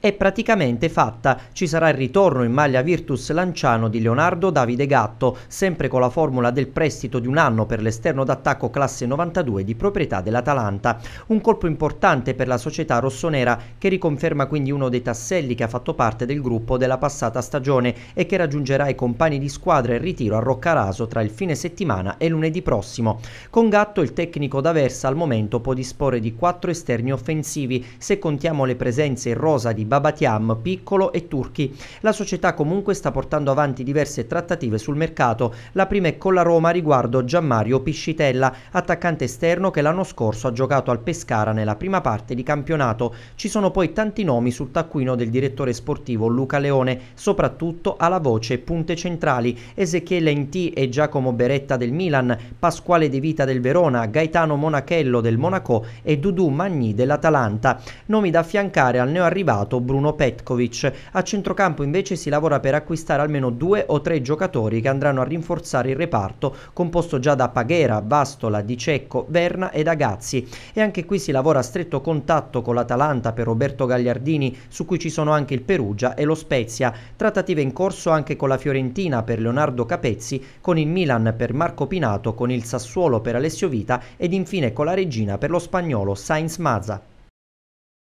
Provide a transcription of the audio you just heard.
è praticamente fatta. Ci sarà il ritorno in maglia Virtus Lanciano di Leonardo Davide Gatto, sempre con la formula del prestito di un anno per l'esterno d'attacco classe 92 di proprietà dell'Atalanta. Un colpo importante per la società rossonera che riconferma quindi uno dei tasselli che ha fatto parte del gruppo della passata stagione e che raggiungerà i compagni di squadra in ritiro a Roccaraso tra il fine settimana e lunedì prossimo. Con Gatto il tecnico d'Aversa al momento può disporre di quattro esterni offensivi se contiamo le presenze in rosa di Babatiam, Piccolo e Turchi. La società comunque sta portando avanti diverse trattative sul mercato. La prima è con la Roma riguardo Gianmario Piscitella, attaccante esterno che l'anno scorso ha giocato al Pescara nella prima parte di campionato. Ci sono poi tanti nomi sul taccuino del direttore sportivo Luca Leone, soprattutto alla voce punte centrali, Ezechiele Inti e Giacomo Beretta del Milan, Pasquale De Vita del Verona, Gaetano Monachello del Monaco e Dudu Magni dell'Atalanta. Nomi da affiancare al neoarrivato Bruno Petkovic. A centrocampo invece si lavora per acquistare almeno due o tre giocatori che andranno a rinforzare il reparto composto già da Paghera, Vastola, Di Cecco, Verna ed Agazzi. E anche qui si lavora a stretto contatto con l'Atalanta per Roberto Gagliardini, su cui ci sono anche il Perugia e lo Spezia. Trattative in corso anche con la Fiorentina per Leonardo Capezzi, con il Milan per Marco Pinato, con il Sassuolo per Alessio Vita ed infine con la Regina per lo spagnolo Sainz Maza.